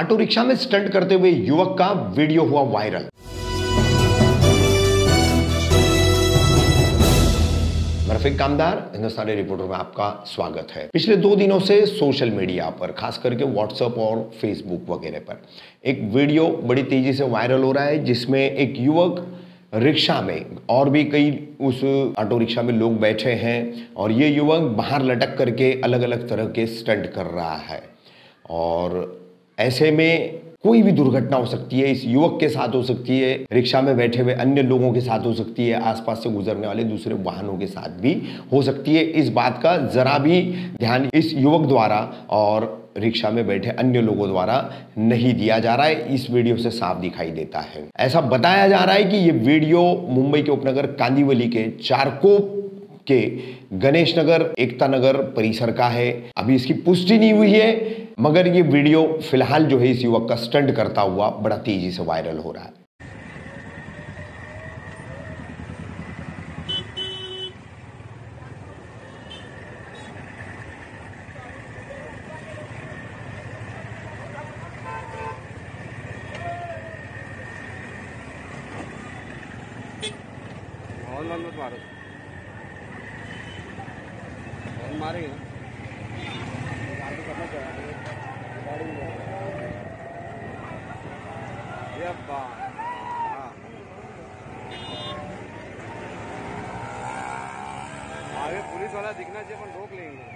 Auto rickshaw में stunt करते हुए युवक का वीडियो हुआ वायरल। रफीक कामदार, हिंदुस्तानी रिपोर्टर में आपका स्वागत है। पिछले दो दिनों से सोशल मीडिया पर, खास करके व्हाट्सएप और फेसबुक वगैरह पर, एक वीडियो बड़ी तेज़ी से वायरल हो रहा है, जिसमें एक युवक रिक्शा में, और भी कई उस ऑटो रिक्शा में लोग बैठे हैं, और ये युवक बाहर लटक करके अलग अलग तरह के स्टंट कर रहा है। और ऐसे में कोई भी दुर्घटना हो सकती है, इस युवक के साथ हो सकती है, रिक्शा में बैठे हुए अन्य लोगों के साथ हो सकती है, आसपास से गुजरने वाले दूसरे वाहनों के साथ भी हो सकती है। इस बात का जरा भी ध्यान इस युवक द्वारा और रिक्शा में बैठे अन्य लोगों द्वारा नहीं दिया जा रहा है। इस वीडियो से साफ़ दिखाई देता है। ऐसा बताया जा रहा है कि ये वीडियो मुंबई के उपनगर कांदीवली के चारकोप के गणेश नगर, एकता नगर परिसर का है। अभी इसकी पुष्टि नहीं हुई है, मगर ये वीडियो फ़िलहाल जो है इस युवक का स्टंट करता हुआ बड़ा तेज़ी से वायरल हो रहा है। हॉल वाल मारे हैं। हाँ। आगे पुलिस वाला दिखना चाहिए अपन रोक लेंगे।